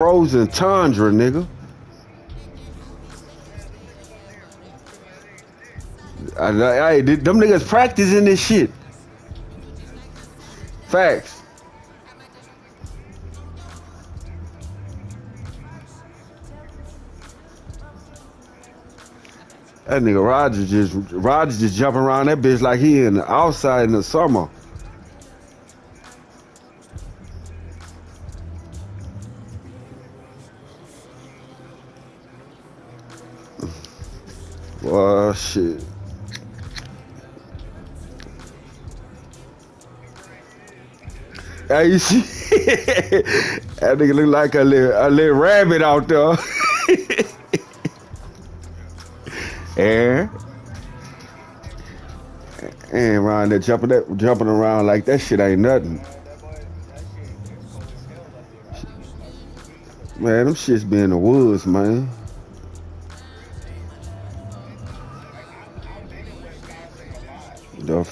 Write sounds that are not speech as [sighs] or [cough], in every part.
frozen tundra, nigga. I, I, I, them niggas practicing this shit. Facts. That nigga Roger just Roger just jumping around that bitch like he in the outside in the summer. Well, shit. Hey, [laughs] that nigga look like a little, a little rabbit out there. [laughs] and, and around there jumping that, jumping around like that shit ain't nothing. Man, them shits be in the woods, man. The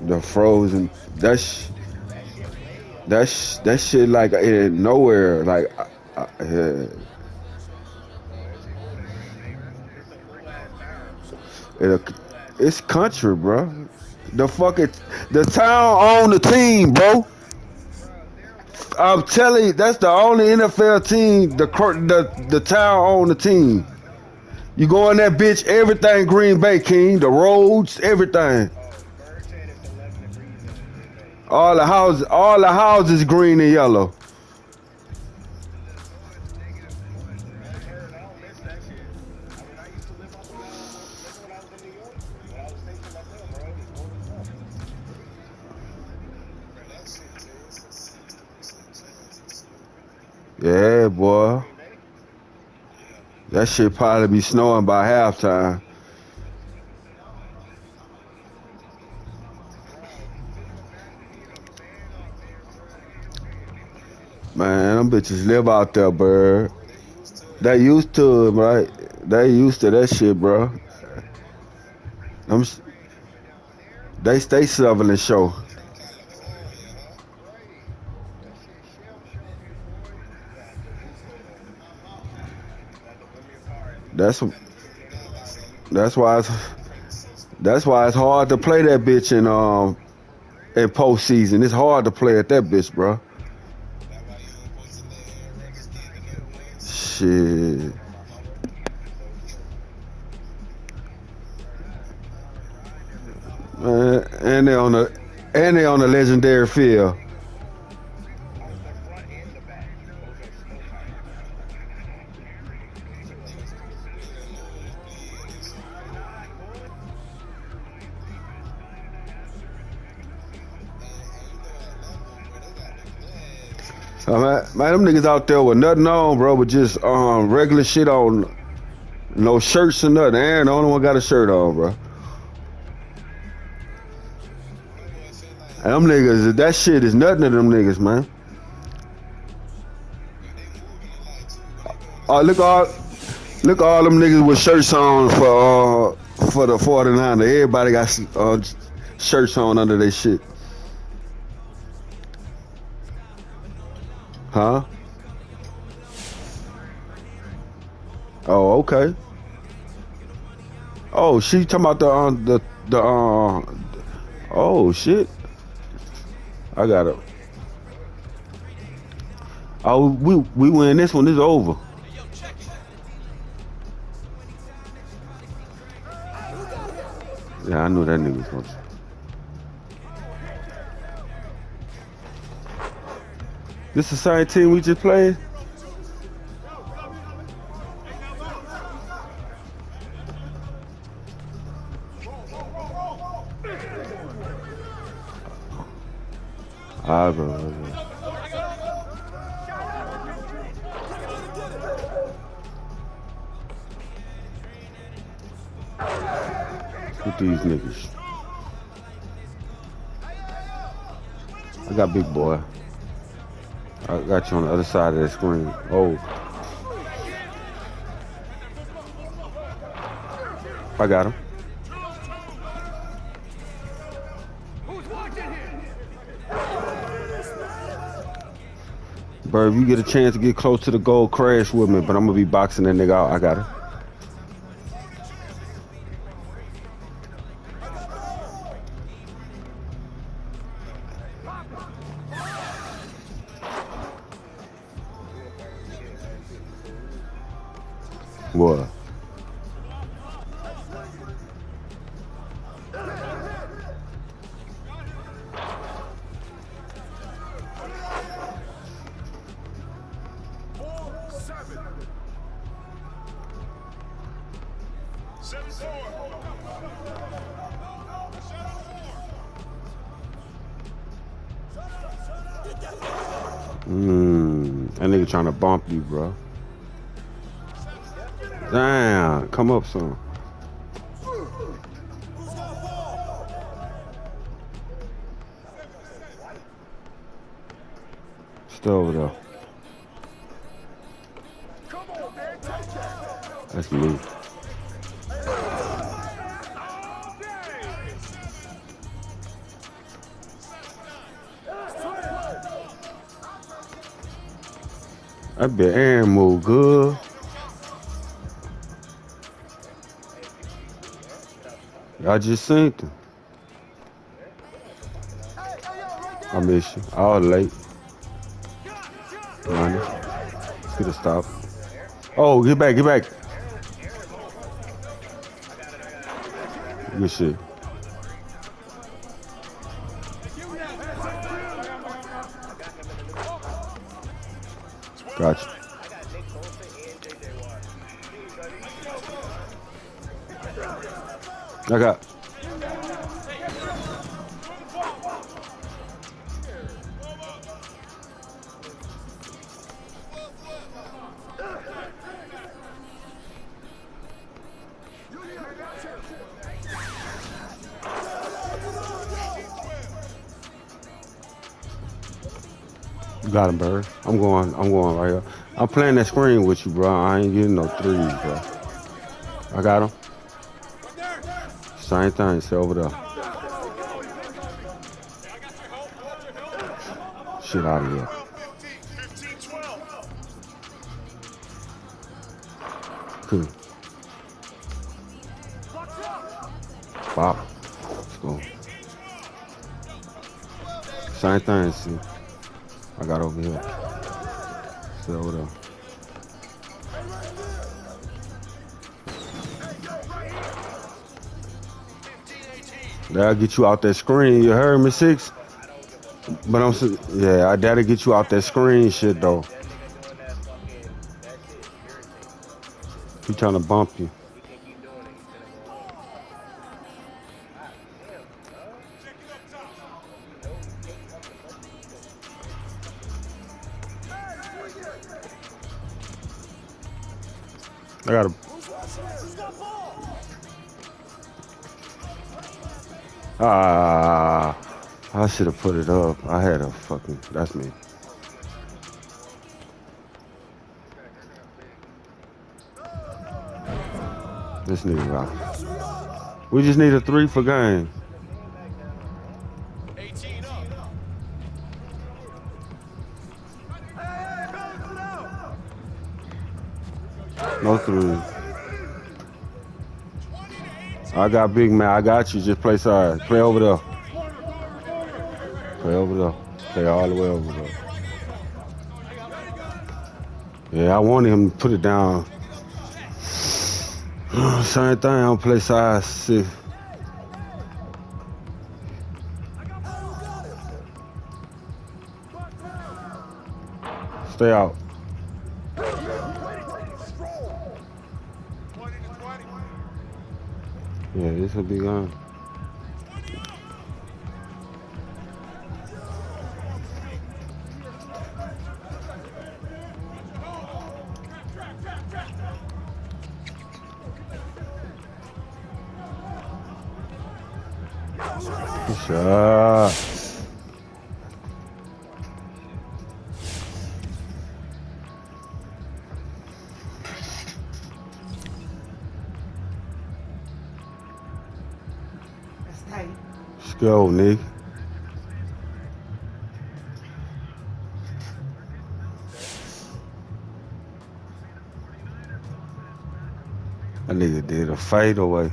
the frozen that's that's that shit like in nowhere like uh, uh, it, it's country bro. The fucking the town on the team bro. I'm telling you that's the only NFL team the the the town on the team you go in that bitch, everything Green Bay King, the roads, everything. All the houses, all the houses green and yellow. Yeah, boy. That shit probably be snowing by halftime. Man, them bitches live out there, bro. They used to it, right? They used to that shit, bro. Them, they stay shoveling show. That's that's why it's that's why it's hard to play that bitch in um in postseason. It's hard to play at that bitch, bro. Shit. Man, and they on the and they on the legendary field. Them niggas out there with nothing on, bro, but just um regular shit on, no shirts or nothing. Aaron, the only one got a shirt on, bro. Them niggas, that shit is nothing to them niggas, man. Oh, uh, look all, look all them niggas with shirts on for uh for the 49. Everybody got uh, shirts on under their shit. Oh, okay. Oh, she talking about the uh, the the uh. Oh shit. I got it. Oh, we we win this one. It's over. Yeah, I knew that nigga was going. This the same team we just played? I got big boy. I got you on the other side of the screen. Oh. I got him. Bro, if you get a chance to get close to the goal, crash with me. But I'm gonna be boxing that nigga out. I got it. Mmm. That nigga trying to bump you, bro. Damn. Come up some. Still over there. That's me. That bit Aaron move good. I just seen him. I miss you. All late. Money. Could have stopped. Oh, get back, get back. Good shit. I got. Got. I'm going. I'm going right here. I'm playing that screen with you, bro. I ain't getting no threes, bro. I got him. Same thing. Stay over there. Shit out of here. Cool. Pop. Let's go. Same thing, see. I got over here. Stay over there. That'll get you out that screen. You heard me, six? But I'm, yeah, I gotta get you out that screen shit though. He trying to bump you. Should have put it up. I had a fucking. That's me. This nigga. We just need a three for game. No three. I got big man. I got you. Just play side. Play over there. Play over there. Play all the way over there. Yeah, I wanted him to put it down. [sighs] Same thing. I don't play side six. Stay out. 20 to 20. Yeah, this will be gone. sucks. Let's go, Nick. That nigga did a fadeaway.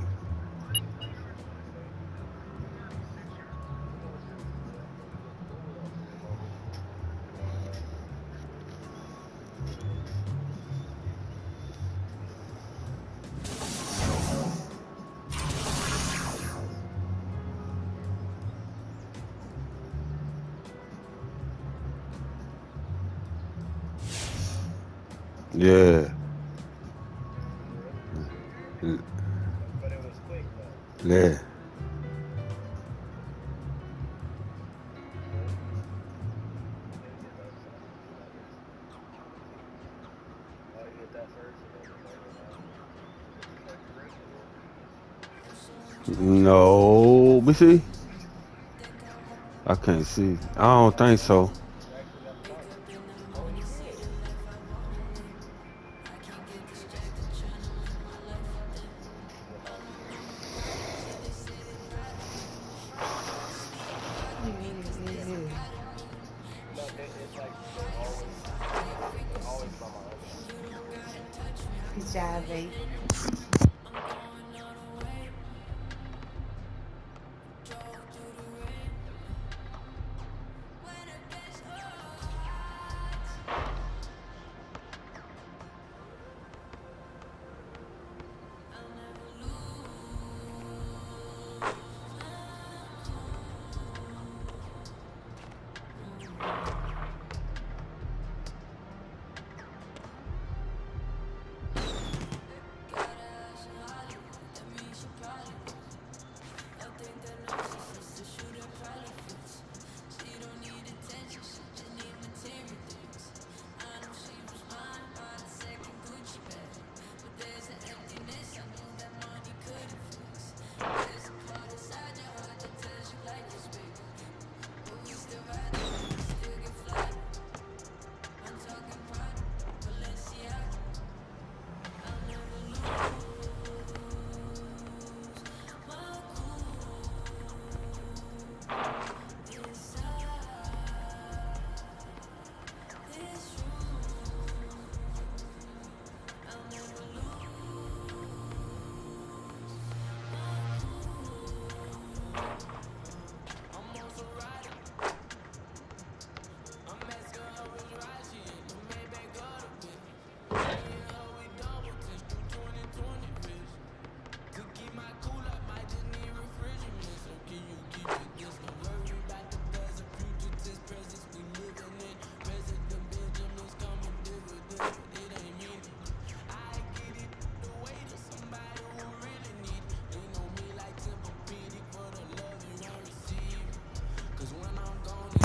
Yeah. Quick. Yeah. No. Let see. I can't see. I don't think so. Good job.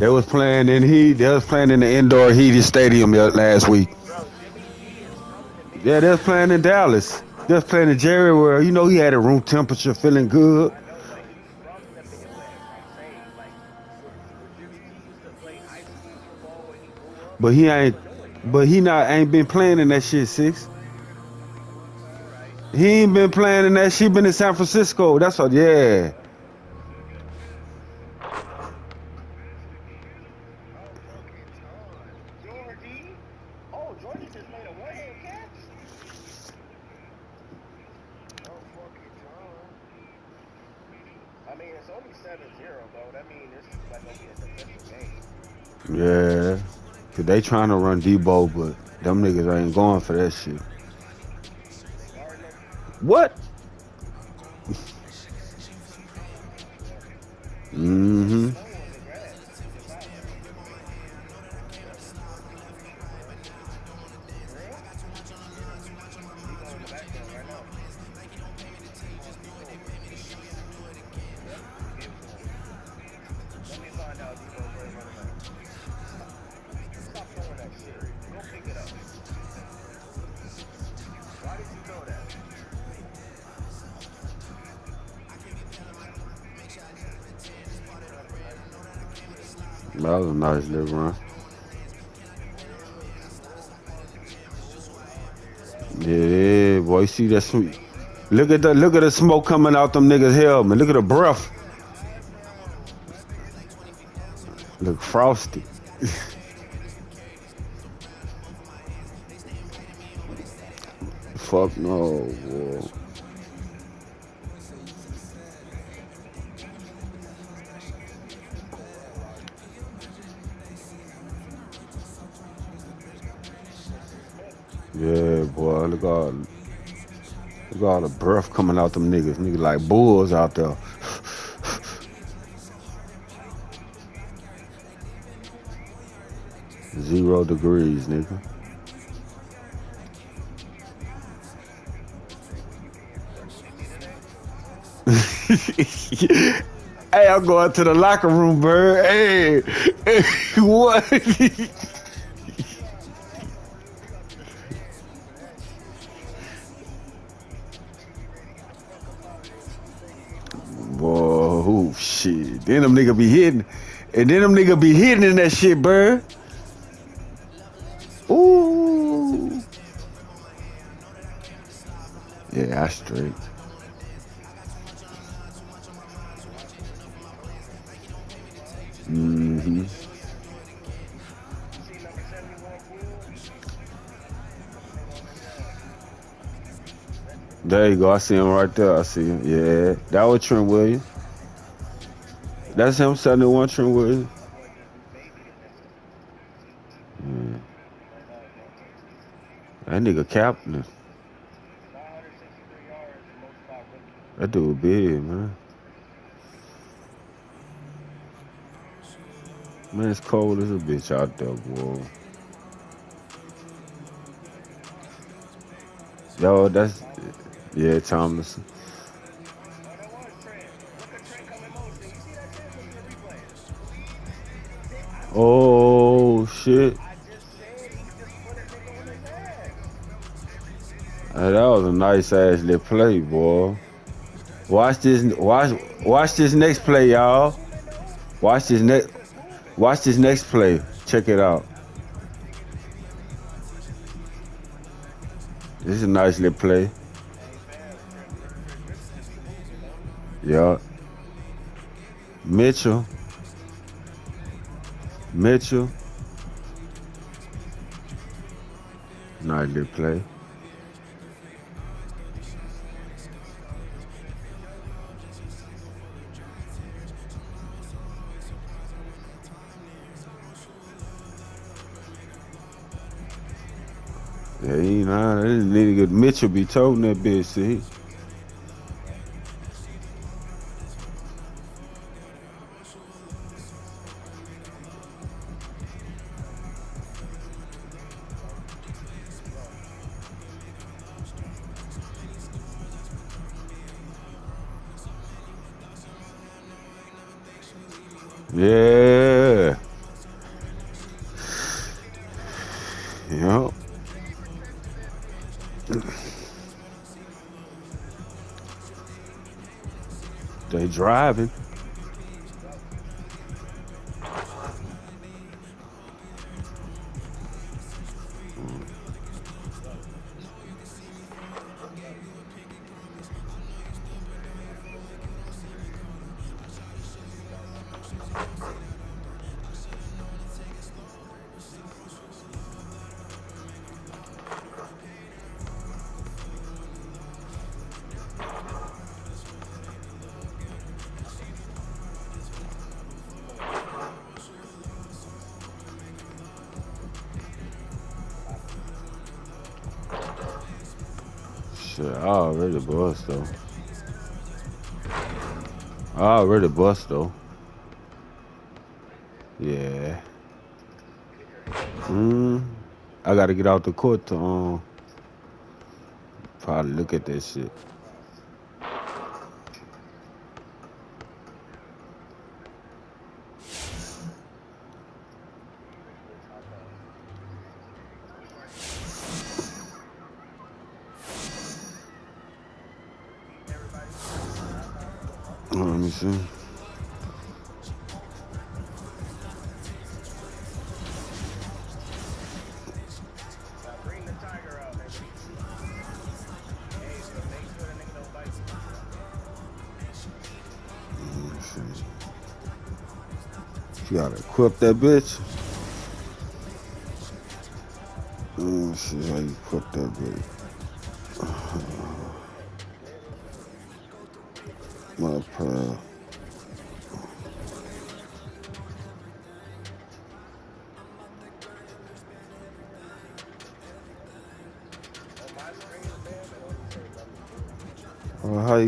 They was playing in heat. They was playing in the indoor heated stadium last week. Yeah, they was playing in Dallas. They was playing in Jerry where you know he had a room temperature, feeling good. But he ain't. But he not ain't been playing in that shit six. He ain't been playing in that shit. Been in San Francisco. That's what. Yeah. They trying to run Deebo, but them niggas ain't going for that shit. What? [laughs] mm-hmm. See that sweet. Look at the look at the smoke coming out them niggas' helmet. Look at the breath. Look frosty. [laughs] fuck no, boy. Yeah, boy, look all look all the breath coming out them niggas. Niggas like bulls out there. Zero degrees, nigga. [laughs] hey, I'm going to the locker room, bird. Hey, [laughs] hey what? [laughs] nigga be hitting. And then them nigga be hitting in that shit, bird. Ooh. Yeah, I straight. Mm-hmm. See number 71 pool? There you go. I see him right there. I see him. Yeah. That was Trent Williams. That's him, 71 Trent Williams. Hmm. Yeah. That nigga captain. 963 yards and most by rookie. That dude big, man. Man, it's cold as a bitch out there, boy. Yo, that's yeah, Tomlinson. Oh, his ass. Hey, that was a nice ass little play, boy. Watch this. Watch. Watch this next play, y'all. Watch this next. Watch this next play. Check it out. This is a nice little play. Yeah. Mitchell. Mitchell. Nice little play. Yeah, you know, this nigga Mitchell be toting that bitch, see? Yeah. Yep. They driving. Shit, I already bust though. I already bust though. Yeah. Mm. I gotta get out the court to um probably look at that shit. You. Gotta equip that bitch. Oh, see how you equip that bitch.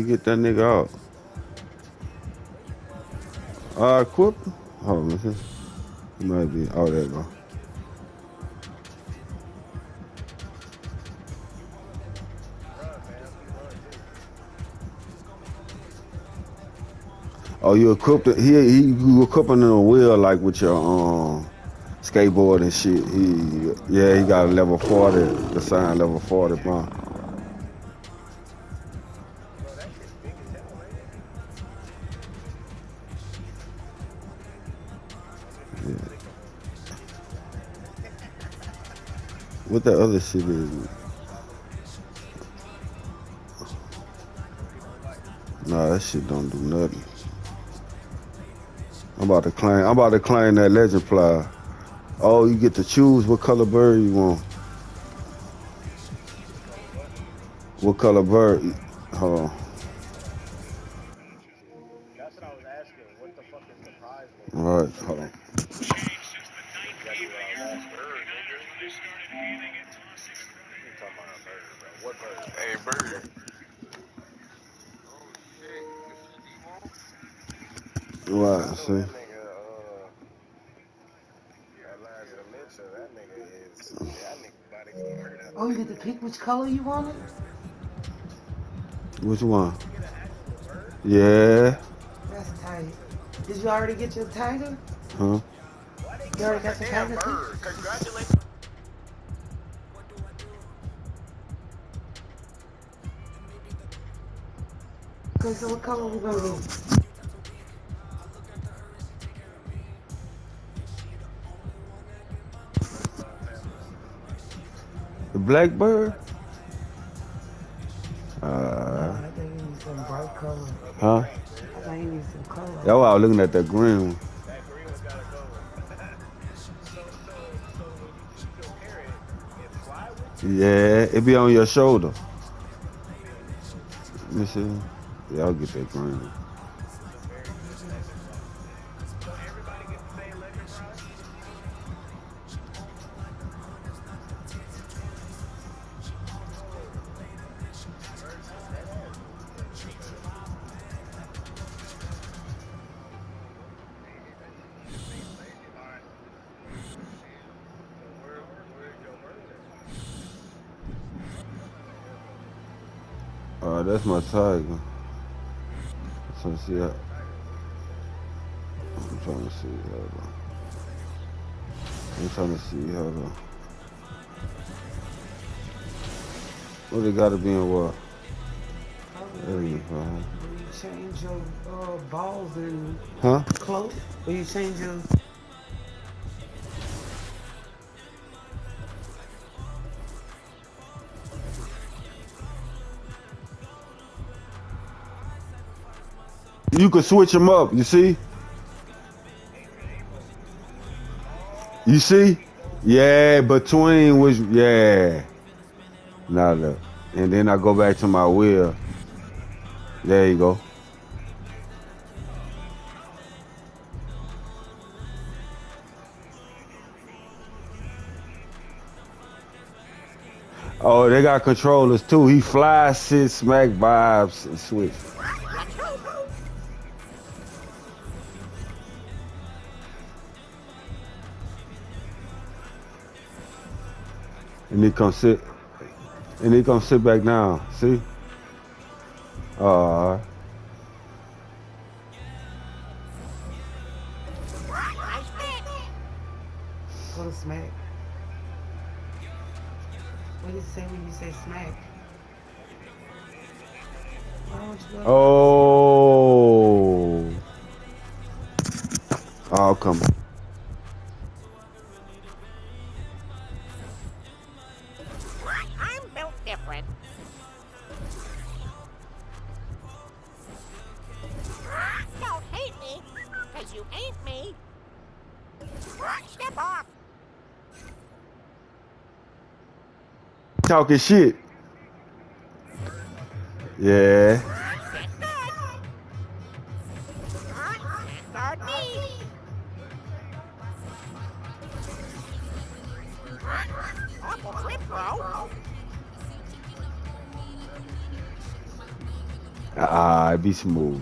Get that nigga out? Uh, equip? Hold on. It might be. Oh, there you go. Oh, you equipped. He, he you equipping in a wheel like with your um skateboard and shit. He yeah, he got a level forty, the sign level forty, bro. What that other shit is? Nah, that shit don't do nothing. I'm about to claim. I'm about to claim that legend fly. Oh, you get to choose what color bird you want. What color bird? Hold on. Right, see. that nigga, uh, Elijah Mitchell, that nigga is, that nigga body can hurt that Oh, you get to pick which color you want it? Which one? You get an actual bird? Yeah. That's tight. Did you already get your tiger? Huh? You already got your Damn, tiger? Bird. Congratulations. Okay, so what color we gonna do? Blackbird? Uh, I think you need some bright color. huh? I think you need some color. That's why I was looking at that green one. Yeah, it be on your shoulder. Let me see. Yeah, I'll get that green one. That's my tiger. So see, I, I'm trying to see. Hold on. I'm trying to see. Hold on. What they gotta be in what? There you go. Will you change your uh, balls and Huh? clothes? Will you change your You could switch them up. You see? You see? Yeah, between was yeah. Now look, and then I go back to my wheel. There you go. Oh, they got controllers too. He flies, sit, smack, vibes, and switch. And he come sit, and he come sit back down. See? Uh, go to smack? What do you say when you say smack? Why don't you go oh. I'll come. Talking shit. Yeah. Ah, be smooth.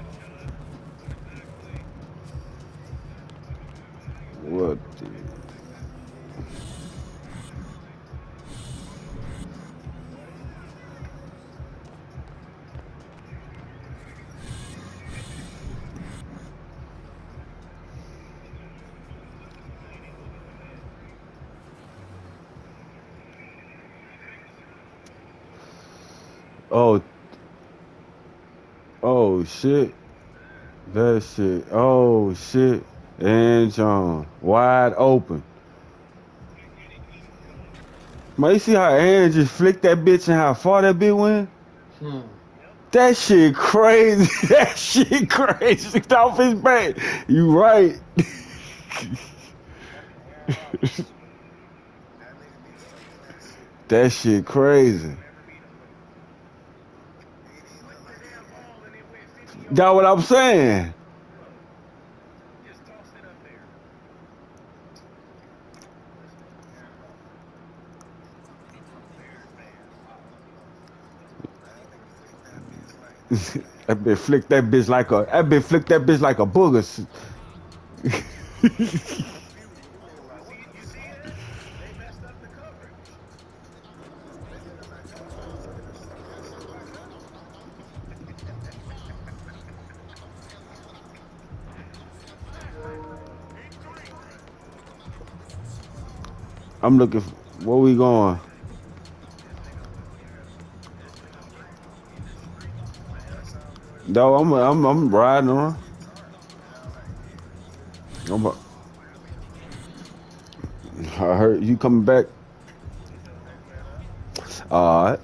shit. That shit. Oh shit. And John. Wide open. Man, you see how Aaron just flicked that bitch and how far that bitch went? Hmm. That shit crazy. [laughs] That shit crazy. It's off his back. You right. That nigga be faking that shit. that shit crazy. Never beat him. He didn't look like that ball and it went 50 yards. Got what I'm saying? [laughs] That bitch flicked that bitch like a that bitch flicked that bitch like a booger. [laughs] I'm looking. Where we going? No, I'm I'm I'm riding on. I'm. a- I heard you coming back. All right.